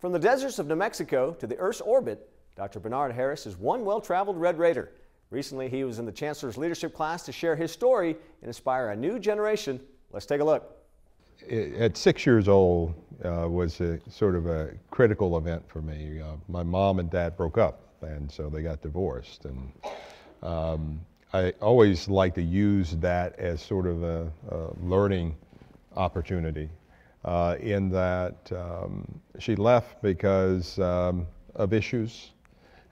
From the deserts of New Mexico to the Earth's orbit, Dr. Bernard Harris is one well-traveled Red Raider. Recently, he was in the Chancellor's leadership class to share his story and inspire a new generation. Let's take a look. At six years old uh, was a sort of a critical event for me. Uh, my mom and dad broke up, and so they got divorced. And um, I always like to use that as sort of a, a learning opportunity uh, in that um, she left because um, of issues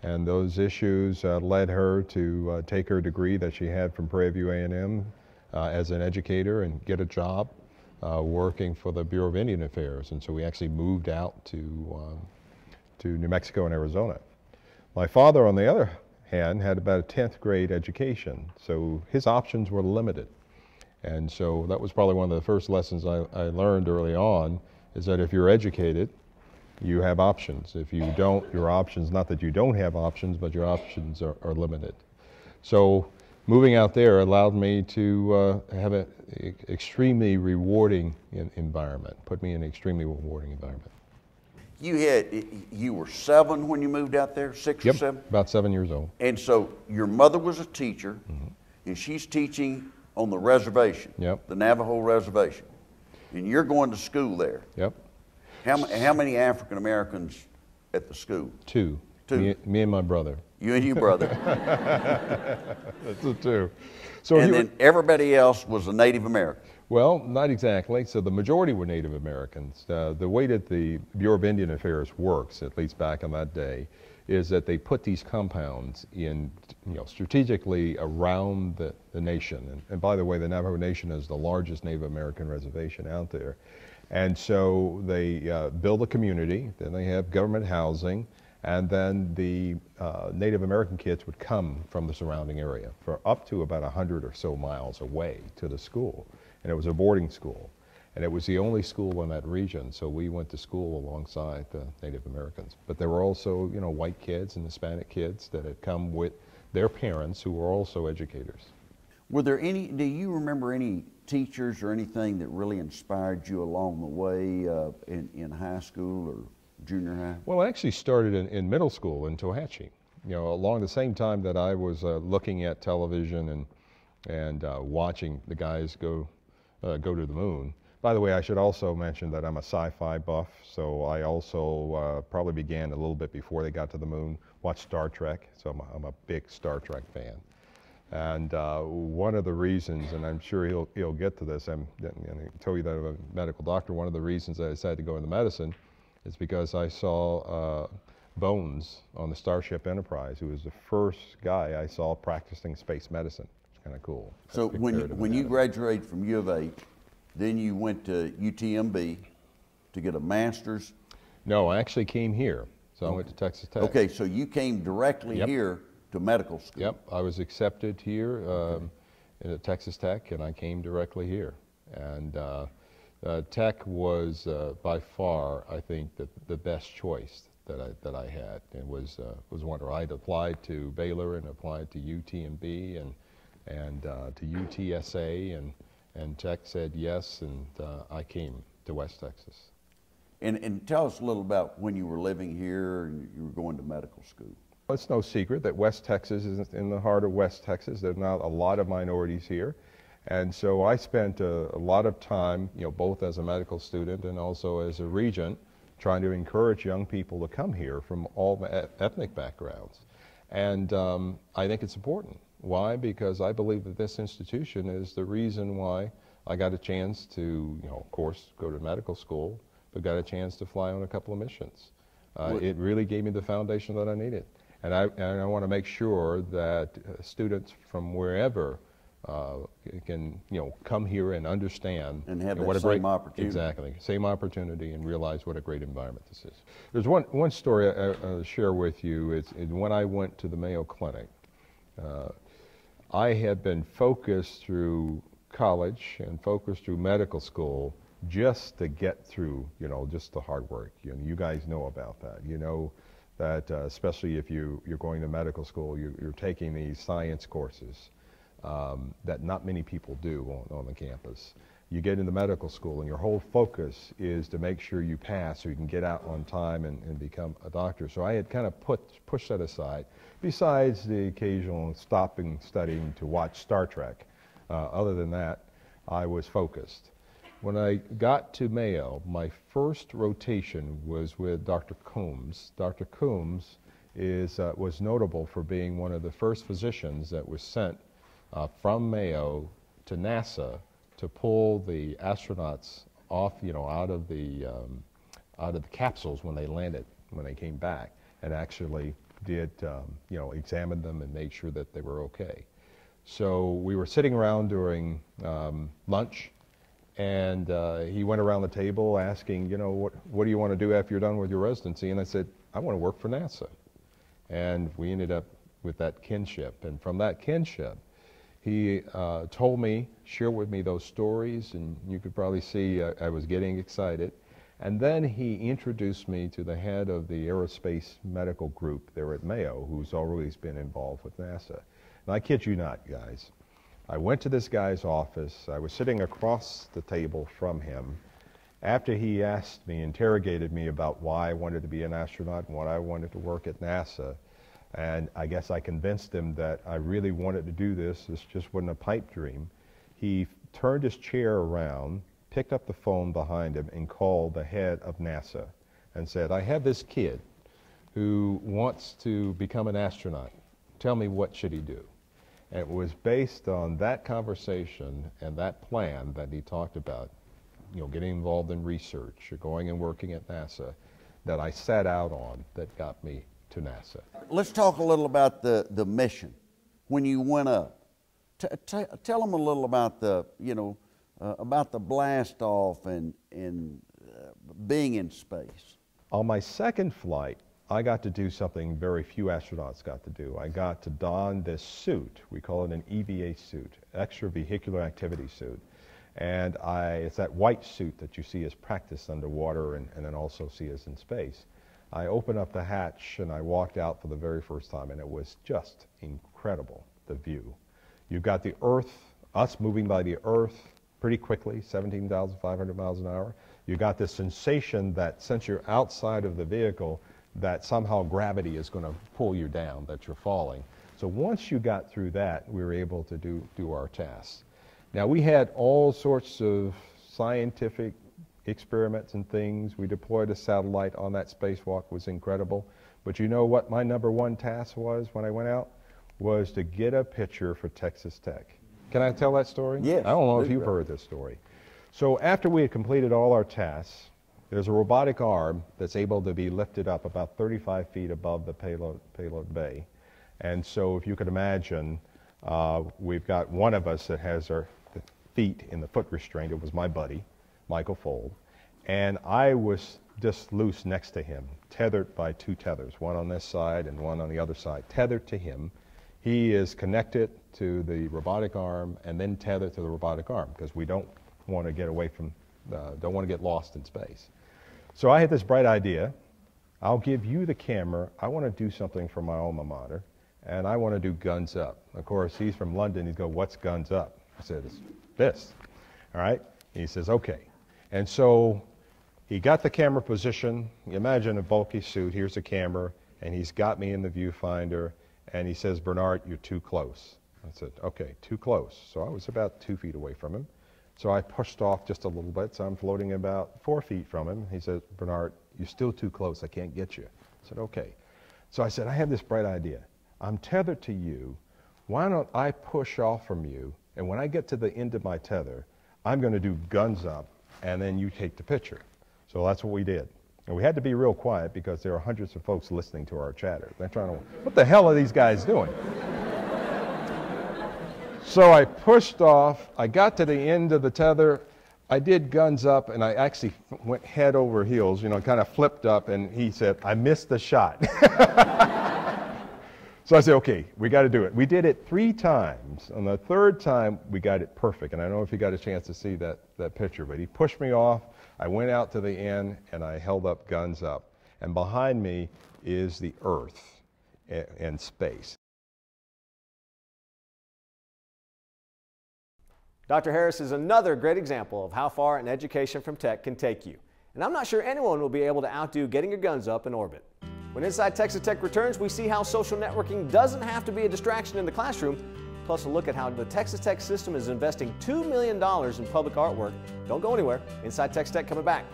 and those issues uh, led her to uh, take her degree that she had from Prairie View A&M uh, as an educator and get a job uh, working for the Bureau of Indian Affairs. And so we actually moved out to, um, to New Mexico and Arizona. My father, on the other hand, had about a 10th grade education, so his options were limited. And so that was probably one of the first lessons I, I learned early on, is that if you're educated, you have options. If you don't, your options, not that you don't have options, but your options are, are limited. So moving out there allowed me to uh, have an extremely rewarding in, environment, put me in an extremely rewarding environment. You had, you were seven when you moved out there, six yep, or seven? about seven years old. And so your mother was a teacher, mm -hmm. and she's teaching on the reservation, yep. the Navajo reservation. And you're going to school there. Yep. How, how many African Americans at the school? Two. Two. Me, me and my brother. You and your brother. That's the two. So and then everybody else was a Native American. Well, not exactly. So the majority were Native Americans. Uh, the way that the Bureau of Indian Affairs works, at least back in that day, is that they put these compounds in, you know, strategically around the, the nation. And, and by the way, the Navajo Nation is the largest Native American reservation out there. And so they uh, build a community, then they have government housing, and then the uh, Native American kids would come from the surrounding area for up to about 100 or so miles away to the school. And it was a boarding school. And it was the only school in that region, so we went to school alongside the Native Americans. But there were also, you know, white kids and Hispanic kids that had come with their parents who were also educators. Were there any, do you remember any teachers or anything that really inspired you along the way uh, in, in high school or junior high? Well, I actually started in, in middle school in Tohatchi. You know, along the same time that I was uh, looking at television and, and uh, watching the guys go, uh, go to the moon. By the way, I should also mention that I'm a sci-fi buff, so I also uh, probably began a little bit before they got to the moon, watched Star Trek, so I'm a, I'm a big Star Trek fan. And uh, one of the reasons, and I'm sure he'll, he'll get to this, I'm going to tell you that I'm a medical doctor, one of the reasons I decided to go into medicine is because I saw uh, Bones on the Starship Enterprise, who was the first guy I saw practicing space medicine. It's kind of cool. So when, you, when you graduated from U of A, then you went to UTMB to get a master's? No, I actually came here. So okay. I went to Texas Tech. Okay, so you came directly yep. here to medical school. Yep, I was accepted here um, at Texas Tech, and I came directly here. And uh, uh, Tech was uh, by far, I think, the, the best choice that I, that I had. It was, uh, was wonderful. I'd applied to Baylor and applied to UTMB and, and uh, to UTSA, and, and Jack said yes, and uh, I came to West Texas. And, and tell us a little about when you were living here and you were going to medical school. It's no secret that West Texas is in the heart of West Texas. There's not a lot of minorities here. And so I spent a, a, lot of time, you know, both as a medical student and also as a regent, trying to encourage young people to come here from all ethnic backgrounds. And um, I think it's important. Why? Because I believe that this institution is the reason why I got a chance to, you know, of course, go to medical school, but got a chance to fly on a couple of missions. Uh, it really gave me the foundation that I needed. And I, and I want to make sure that uh, students from wherever uh, can you know come here and understand and have know, what a same great, opportunity. Exactly, same opportunity, and realize what a great environment this is. There's one one story I, share with you. It's when I went to the Mayo Clinic. Uh, I had been focused through college and focused through medical school just to get through, you know, just the hard work. You know, you guys know about that. You know that uh, especially if you, you're going to medical school, you, are taking these science courses um, that not many people do on, on the campus. You get into medical school and your whole focus is to make sure you pass so you can get out on time and, and become a doctor. So I had kind of put, pushed that aside, besides the occasional stopping studying to watch Star Trek. Uh, other than that, I was focused. When I got to Mayo, my first rotation was with Dr. Coombs. Dr. Coombs is, uh, was notable for being one of the first physicians that was sent uh, from Mayo to NASA to pull the astronauts off, you know, out of the um, out of the capsules when they landed, when they came back, and actually did, um, you know, examine them and make sure that they were okay. So we were sitting around during um, lunch, and uh, he went around the table asking, you know, what what do you want to do after you're done with your residency? And I said, I want to work for NASA. And we ended up with that kinship, and from that kinship, he uh, told me, shared with me those stories, and you could probably see uh, I was getting excited. And then he introduced me to the head of the aerospace medical group there at Mayo, who's always been involved with NASA. And I kid you not, guys. I went to this guy's office. I was sitting across the table from him. After he asked me, interrogated me about why I wanted to be an astronaut and why I wanted to work at NASA, and I guess I convinced him that I really wanted to do this. This just wasn't a pipe dream. He turned his chair around, picked up the phone behind him, and called the head of NASA and said, I have this kid who wants to become an astronaut. Tell me what should he do? And it was based on that conversation and that plan that he talked about, you know, getting involved in research or going and working at NASA, that I set out on that got me to NASA. Let's talk a little about the, the mission when you went up. T- tell them a little about the, you know, uh, about the blast off and, and uh, being in space. On my second flight, I got to do something very few astronauts got to do. I got to don this suit. We call it an EVA suit, extravehicular activity suit. And I, it's that white suit that you see as practice underwater and, and then also see as in space. I opened up the hatch and I walked out for the very first time, and it was just incredible, the view. You've got the Earth, us moving by the Earth pretty quickly, 17,500 miles an hour. You got this sensation that since you're outside of the vehicle, that somehow gravity is going to pull you down, that you're falling. So once you got through that, we were able to do, do our tasks. Now, we had all sorts of scientific experiments and things. We deployed a satellite on that spacewalk. It was incredible. But you know what my number one task was when I went out? Was to get a picture for Texas Tech. Can I tell that story? Yes. I don't know if you've heard this story. So after we had completed all our tasks, there's a robotic arm that's able to be lifted up about 35 feet above the payload, payload bay. And so if you could imagine, uh, we've got one of us that has our feet in the foot restraint. It was my buddy, Michael Foale. And I was just loose next to him, tethered by two tethers, one on this side and one on the other side, tethered to him. He is connected to the robotic arm and then tethered to the robotic arm because we don't want to get away from, uh, don't want to get lost in space. So I had this bright idea. I'll give you the camera. I want to do something for my alma mater, and I want to do Guns Up. Of course, he's from London. He'd go, What's Guns Up? I said, It's this. All right? He says, Okay. And so he got the camera position. Imagine a bulky suit. Here's the camera, and he's got me in the viewfinder, and he says, Bernard, you're too close. I said, Okay, too close. So I was about two feet away from him. So I pushed off just a little bit, so I'm floating about four feet from him. He said, Bernard, you're still too close. I can't get you. I said, okay. So I said, I have this bright idea. I'm tethered to you. Why don't I push off from you? And when I get to the end of my tether, I'm going to do guns up, and then you take the picture. So that's what we did. And we had to be real quiet because there are hundreds of folks listening to our chatter. They're trying to, what the hell are these guys doing? So I pushed off. I got to the end of the tether. I did guns up, and I actually went head over heels, you know, kind of flipped up. And he said, I missed the shot. so I said, okay, we got to do it. We did it three times. On the third time, we got it perfect. And I don't know if you got a chance to see that, that picture, but he pushed me off. I went out to the end, and I held up guns up. And behind me is the Earth and space. Dr. Harris is another great example of how far an education from tech can take you. And I'm not sure anyone will be able to outdo getting your guns up in orbit. When Inside Texas Tech returns, we see how social networking doesn't have to be a distraction in the classroom, plus a look at how the Texas Tech system is investing $2 million in public artwork. Don't go anywhere. Inside Texas Tech coming back